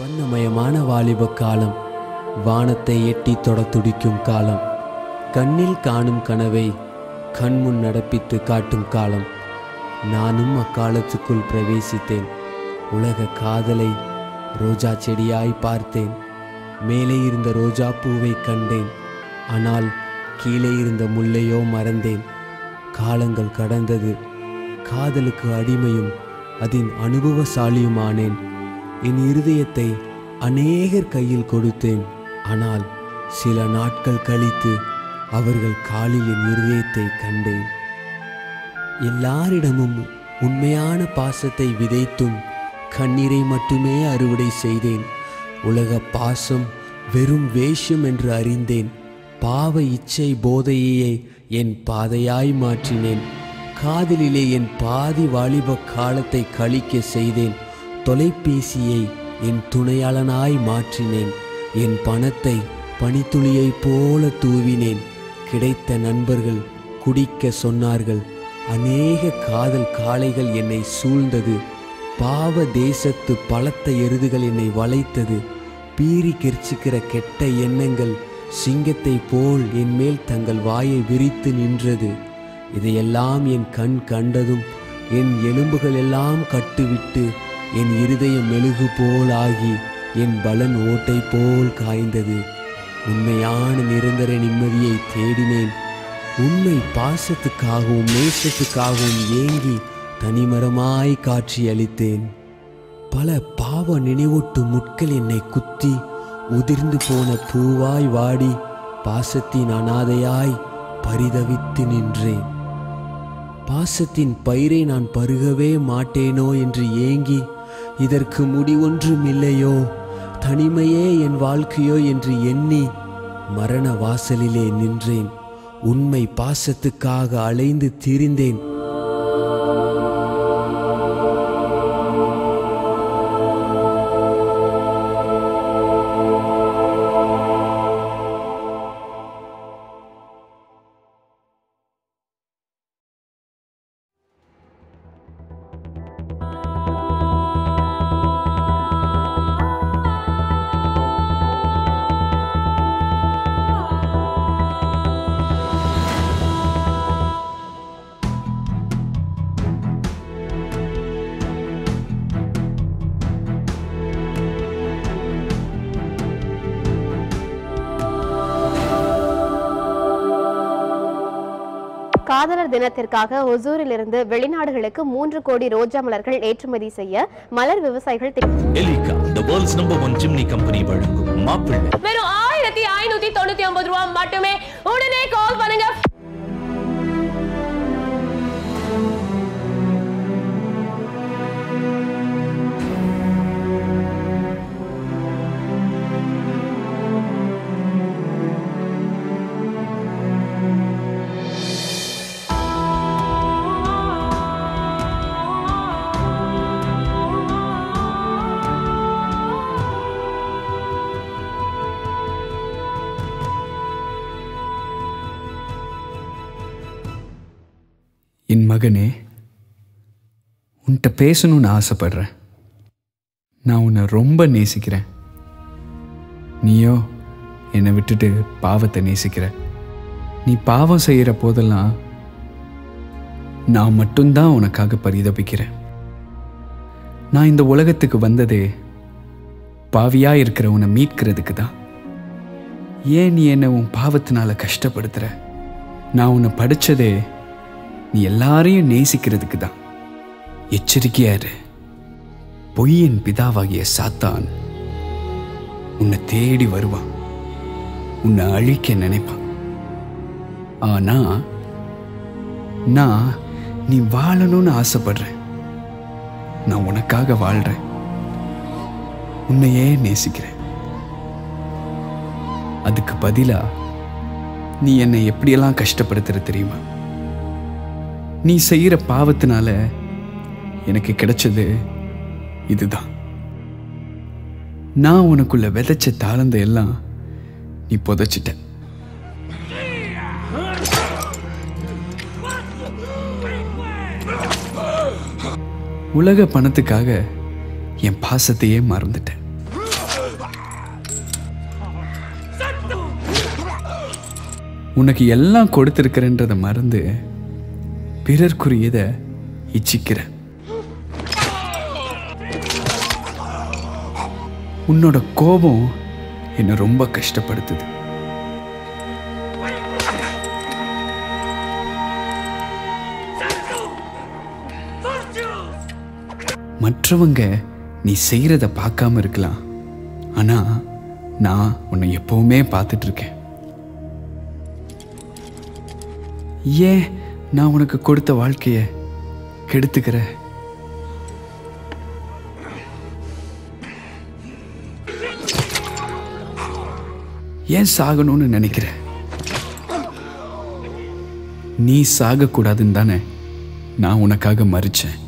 வண்ணமயமான வாலிப காலம் வானத்தை எட்டி தொட துடிக்கும் காலம் கண்ணில் காணும் கனவை கண்முன் நடப்பித்து காட்டும் காலம். நானும் அக்காலத்துக்குள் பிரவேசித்தேன் உலக காதலை ரோஜா செடியாய் பார்த்தேன் மேலே இருந்த ரோஜா பூவை கண்டேன் ஆனால் கீழே இருந்த முல்லையோ மறந்தேன். காலங்கள் கடந்தது காதலுக்கு அடிமையும் அதன் அனுபவசாலியுமானேன். என் இருதயத்தை அநேகர் கையில் கொடுத்தேன். ஆனால் சில நாட்கள் கழித்து அவர்கள் காலில் என் இருதயத்தை கண்டேன். எல்லாரிடமும் உண்மையான பாசத்தை விதைத்தும் கண்ணீரை மட்டுமே அறுவடை செய்தேன். உலக பாசம் வெறும் வேஷம் என்று அறிந்தேன். பாவ இச்சை போதையே என் பாதையாய் மாற்றினேன். காதலிலே என் பாதி வாலிப காலத்தை கழிக்க செய்தேன். தொலைபேசியை என் துணையாளனாய் மாற்றினேன். என் பணத்தை பனித்துளியைப் போல தூவினேன். கிடைத்த நண்பர்கள் குடிக்க சொன்னார்கள். அநேக காதல் காளைகள் என்னை சூழ்ந்தது. பாவ தேசத்து பலத்த எருதுகள் என்னை வளைத்தது. பீறி கெர்ச்சிக்கிற கெட்ட எண்ணங்கள் சிங்கத்தை போல் என் மேல் தங்கள் வாயை விரித்து நின்றது. இதையெல்லாம் என் கண் கண்டதும் என் எலும்புகள் எல்லாம் கட்டுவிட்டு என் இருதயம் மெழுகு போல் ஆகி என் பலன் ஓட்டை போல் காய்ந்தது. உண்மையான நிரந்தர நிம்மதியை தேடினேன். உண்மை பாசத்துக்காகவும் நேசத்துக்காகவும் ஏங்கி தனிமரமாய் காட்சியளித்தேன். பல பாவ நினைவூட்டு முட்கள் என்னை குத்தி உதிர்ந்து போன பூவாய் வாடி பாசத்தின் அனாதையாய் பரிதவித்து நின்றேன். பாசத்தின் பயிரை நான் பருகவே மாட்டேனோ என்று ஏங்கி இதற்கு முடிவொன்றும் இல்லையோ தனிமையே என் வாழ்க்கையோ என்று எண்ணி மரண வாசலிலே நின்றேன். உண்மை பாசத்துக்காக அலைந்து திரிந்தேன். காதலர் தினத்திற்காக ஒசூரிலிருந்து வெளிநாடுகளுக்கு மூன்று கோடி ரோஜா மலர்கள் ஏற்றுமதி செய்ய மலர் விவசாயிகள் வெறும் ஆயிரத்தி ஐநூத்தி தொண்ணூத்தி ஒன்பது ரூபாய் மட்டுமே என் மகனே உன்கிட்ட பேசணும்னு ஆசைப்படுறேன். நான் உன்னை ரொம்ப நேசிக்கிறேன். நீயோ என்னை விட்டுட்டு பாவத்தை நேசிக்கிற. நீ பாவம் செய்கிற போதெல்லாம் நான் மட்டும்தான் உனக்காக பரிதபிக்கிறேன். நான் இந்த உலகத்துக்கு வந்ததே பாவியாக இருக்கிற உன்னை மீட்கிறதுக்கு தான். ஏன் நீ என்னை உன் பாவத்தினால கஷ்டப்படுத்துகிற நான் உன்னை படித்ததே நீ எல்லாரையும் நேசிக்கிறதுக்கு தான் எச்சரிக்கையாரு பொய்யின் பிதாவாகிய சாத்தான் உன்னை தேடி வருவான். உன்னை அழிக்க நினைப்பான். ஆனா நான் நீ வாழணும்னு ஆசைப்படுறேன். நான் உனக்காக வாழ்றேன். உன்னையே நேசிக்கிறேன். அதுக்கு பதிலா நீ என்னை எப்படியெல்லாம் கஷ்டப்படுத்துற தெரியுமா? நீ செய்கிற பாவத்தினால எனக்கு கிடைச்சது இதுதான். நான் உனக்குள்ள விதைச்ச தாழ்ந்த எல்லாம் நீ புதைச்சிட்ட. உலக பணத்துக்காக என் பாசத்தையே மறந்துட்டேன் உனக்கு எல்லாம் கொடுத்துருக்கிறேன்றதை மறந்து பிறர்க்குரியதை இச்சிக்கிற. உன்னோட கோபம் என்னை ரொம்ப கஷ்டப்படுத்துது. மற்றவங்க நீ செய்கிறத பார்க்காம இருக்கலாம். ஆனா நான் உன்னை எப்பவுமே பார்த்துட்டு இருக்கேன். ஏன்? நான் உனக்கு கொடுத்த வாழ்க்கைய கெடுத்துக்கிற ஏன் சாகணும்னு நினைக்கிற நீ சாகக்கூடாதுன்னு தானே நான் உனக்காக மறிச்சேன்.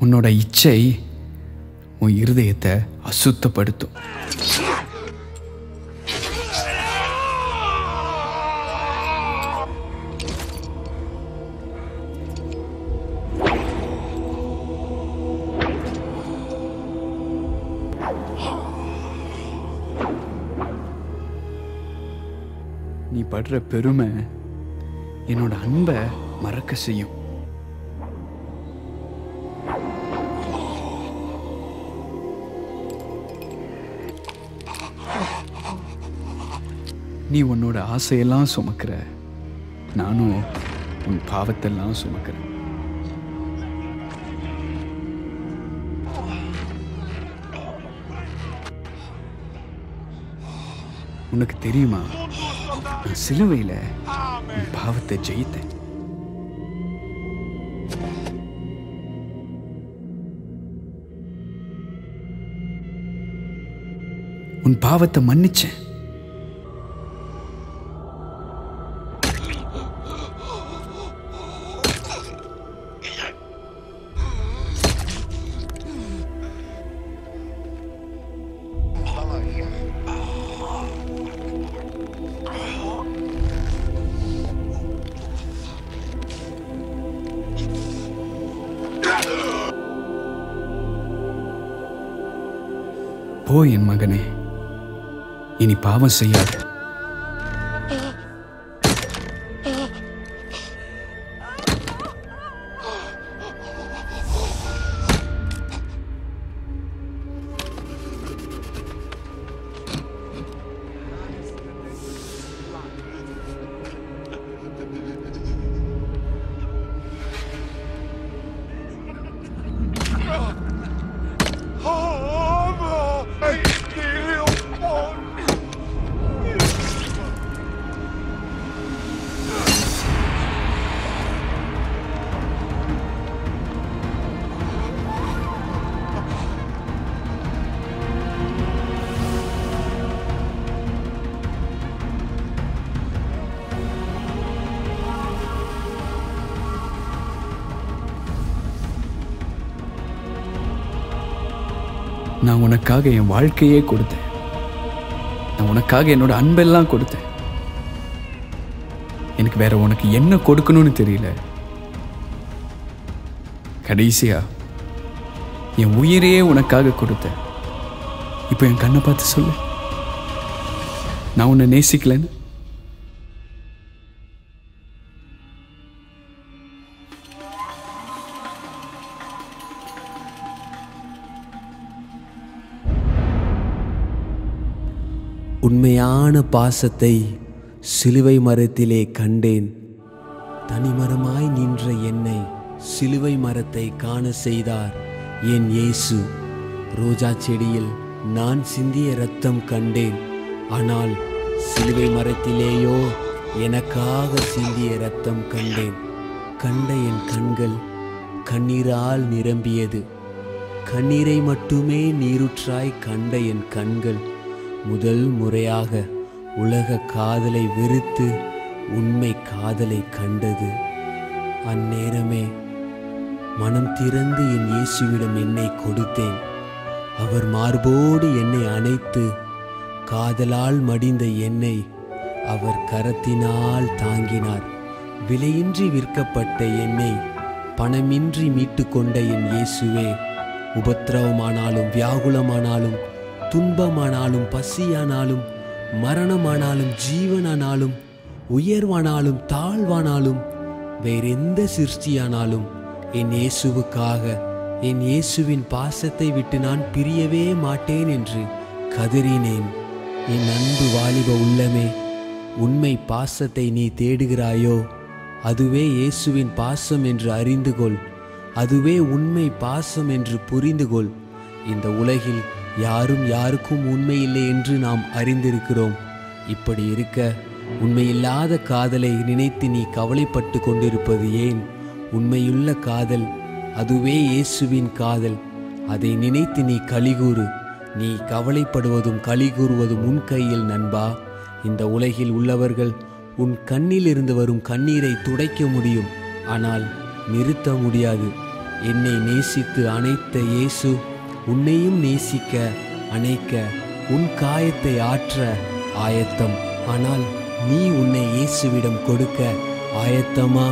உன்னோட இச்சை உன் இருதயத்தை அசுத்தப்படுத்தும். படுற பெருமை என்னோட அன்பை மறக்க செய்யும். நீ உன்னோட ஆசையெல்லாம் சுமக்கிற. நானும் உன் பாவத்தெல்லாம் சுமக்கிறேன். உனக்கு தெரியுமா? சிலுவையில் பாவத்தை ஜெயித்தேன். உன் பாவத்தை மன்னிச்சேன். போ என் மகனே. இனி பாவம் செய்யாது. நான் உனக்காக என் வாழ்க்கையே கொடுத்தேன். நான் உனக்காக என்னோட அன்பெல்லாம் கொடுத்தேன். எனக்கு வேற உனக்கு என்ன கொடுக்கணும்னு தெரியல. கடைசியா என் உயிரையே உனக்காக கொடுத்தேன். இப்போ என் கண்ணை பார்த்து சொல்லு. நான் உன்னை நேசிக்கலன்னு? உண்மையான பாசத்தை சிலுவை மரத்திலே கண்டேன். தனிமரமாய் நின்ற என்னை சிலுவை மரத்தை காண செய்தார். என் இயேசு ரோஜா செடியில் நான் சிந்திய இரத்தம் கண்டேன். ஆனால் சிலுவை மரத்திலேயோ எனக்காக சிந்திய ரத்தம் கண்டேன். கண்ட என் கண்கள் கண்ணீரால் நிரம்பியது. கண்ணீரை மட்டுமே நீருற்றாய் கண்ட என் கண்கள் முதல் முறையாக உலக காதலை வெறுத்து உண்மை காதலை கண்டது. அந்நேரமே மனம் திறந்து என் இயேசுவிடம் என்னை கொடுத்தேன். அவர் மார்போடு என்னை அணைத்து காதலால் மடிந்த என்னை அவர் கரத்தினால் தாங்கினார். விலையின்றி விற்கப்பட்ட என்னை பணமின்றி மீட்டு கொண்ட என் இயேசுவே உபத்திரவமானாலும் வியாகுலமானாலும் துன்பமானாலும் பசியானாலும் மரணமானாலும் ஜீவனானாலும் உயர்வானாலும் தாழ்வானாலும் வேறெந்த சிருஷ்டியானாலும் என் இயேசுவுக்காக என் இயேசுவின் பாசத்தை விட்டு நான் பிரியவே மாட்டேன் என்று கதறினேன். என் அன்பு வாலிப உள்ளமே உண்மை பாசத்தை நீ தேடுகிறாயோ? அதுவே இயேசுவின் பாசம் என்று அறிந்து கொள் அதுவே உண்மை பாசம் என்று புரிந்து கொள் இந்த உலகில் யாரும் யாருக்கும் உண்மை இல்லை என்று நாம் அறிந்திருக்கிறோம். இப்படி இருக்க உண்மையில்லாத காதலை நினைத்து நீ கவலைப்பட்டு கொண்டிருப்பது ஏன்? உண்மையுள்ள காதல் அதுவே இயேசுவின் காதல். அதை நினைத்து நீ கலிகூறு. நீ கவலைப்படுவதும் கலிகூறுவதும் உன் கையில் நண்பா. இந்த உலகில் உள்ளவர்கள் உன் கண்ணிலிருந்து வரும் கண்ணீரை துடைக்க முடியும். ஆனால் நிறுத்த முடியாது. என்னை நேசித்து அனைத்த இயேசு உன்னையும் நேசிக்க அணைக்க உன் காயத்தை ஆற்ற ஆயத்தம். ஆனால் நீ உன்னை இயேசுவிடம் கொடுக்க ஆயத்தமா?